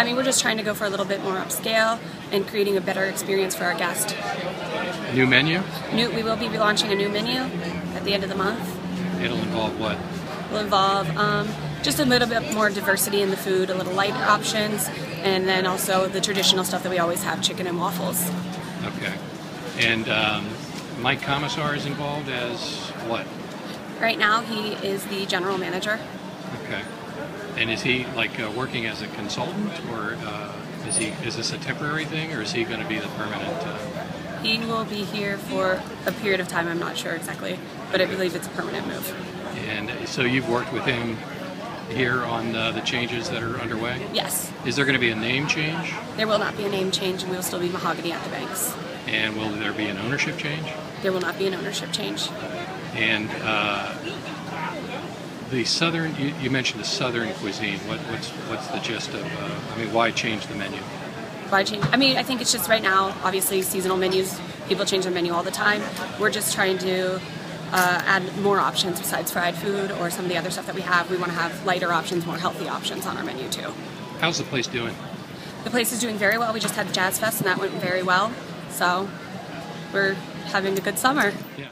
I mean, we're just trying to go for a little bit more upscale and creating a better experience for our guest. New menu? New, we will be launching a new menu at the end of the month. It'll involve what? Will involve um, just a little bit more diversity in the food, a little lighter options, and then also the traditional stuff that we always have: chicken and waffles. Okay. And um, Mike Commissar is involved as what? Right now, he is the general manager. Okay. And is he like uh, working as a consultant, or uh, is he is this a temporary thing, or is he going to be the permanent? Uh... He will be here for a period of time. I'm not sure exactly, but I believe it's a permanent move. And so you've worked with him here on uh, the changes that are underway? Yes. Is there going to be a name change? There will not be a name change, and we will still be Mahogany at the banks. And will there be an ownership change? There will not be an ownership change. And uh, the southern, you, you, mentioned the southern cuisine. What, what's what's the gist of? Uh, I mean, why change the menu? Why change? I mean, I think it's just right now. Obviously, seasonal menus. People change their menu all the time. We're just trying to uh, add more options besides fried food or some of the other stuff that we have. We want to have lighter options, more healthy options on our menu too. How's the place doing? The place is doing very well. We just had the Jazz Fest and that went very well. So we're having a good summer. Yeah.